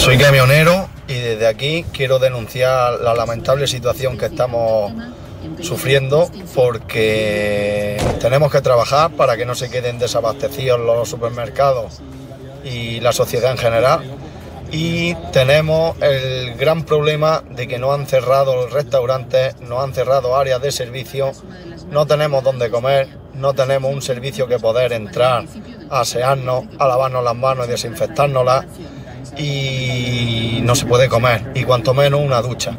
Soy camionero y desde aquí quiero denunciar la lamentable situación que estamos sufriendo porque tenemos que trabajar para que no se queden desabastecidos los supermercados y la sociedad en general. Y tenemos el gran problema de que no han cerrado los restaurantes, no han cerrado áreas de servicio, no tenemos dónde comer, no tenemos un servicio que poder entrar asearnos, a lavarnos las manos y desinfectárnoslas y no se puede comer, y cuanto menos una ducha.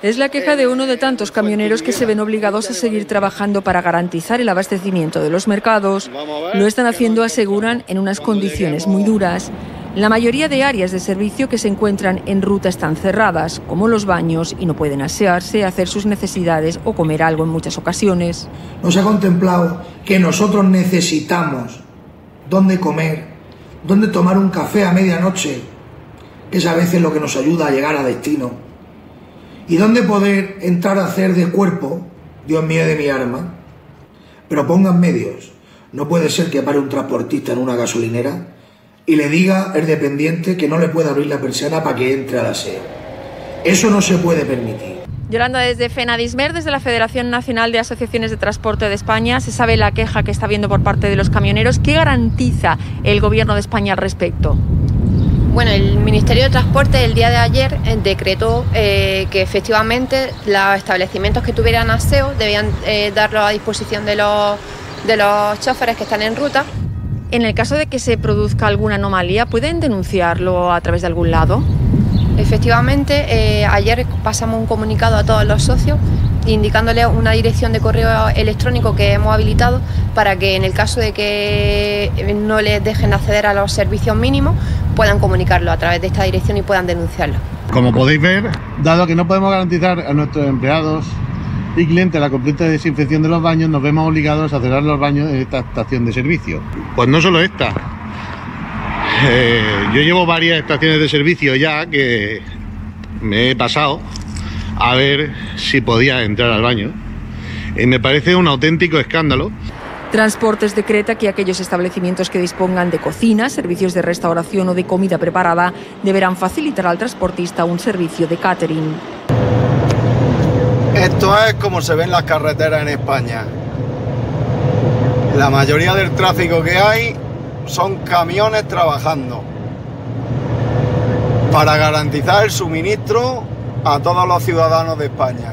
Es la queja de uno de tantos camioneros que se ven obligados a seguir trabajando para garantizar el abastecimiento de los mercados. Lo están haciendo, aseguran, en unas condiciones muy duras. La mayoría de áreas de servicio que se encuentran en ruta están cerradas, como los baños, y no pueden asearse, hacer sus necesidades o comer algo en muchas ocasiones. No se ha contemplado que nosotros necesitamos dónde comer, dónde tomar un café a medianoche, que es a veces lo que nos ayuda a llegar a destino y dónde poder entrar a hacer de cuerpo, Dios mío de mi arma, pero pongan medios. No puede ser que pare un transportista en una gasolinera y le diga al dependiente que no le puede abrir la persiana para que entre a la SEO. Eso no se puede permitir. Yolanda, desde FENADISMER, desde la Federación Nacional de Asociaciones de Transporte de España, se sabe la queja que está habiendo por parte de los camioneros. ¿Qué garantiza el Gobierno de España al respecto? Bueno, el Ministerio de Transporte el día de ayer eh, decretó eh, que efectivamente los establecimientos que tuvieran aseo debían eh, darlo a disposición de los, de los choferes que están en ruta. En el caso de que se produzca alguna anomalía, ¿pueden denunciarlo a través de algún lado? Efectivamente, ayer pasamos un comunicado a todos los socios indicándole una dirección de correo electrónico que hemos habilitado para que en el caso de que no les dejen acceder a los servicios mínimos puedan comunicarlo a través de esta dirección y puedan denunciarlo. Como podéis ver, dado que no podemos garantizar a nuestros empleados y clientes la completa desinfección de los baños, nos vemos obligados a cerrar los baños en esta estación de servicio. Pues no solo esta. Eh, yo llevo varias estaciones de servicio ya que me he pasado a ver si podía entrar al baño. Y me parece un auténtico escándalo. Transportes decreta que aquellos establecimientos que dispongan de cocina, servicios de restauración o de comida preparada deberán facilitar al transportista un servicio de catering. Esto es como se ve en las carreteras en España. La mayoría del tráfico que hay son camiones trabajando para garantizar el suministro a todos los ciudadanos de España.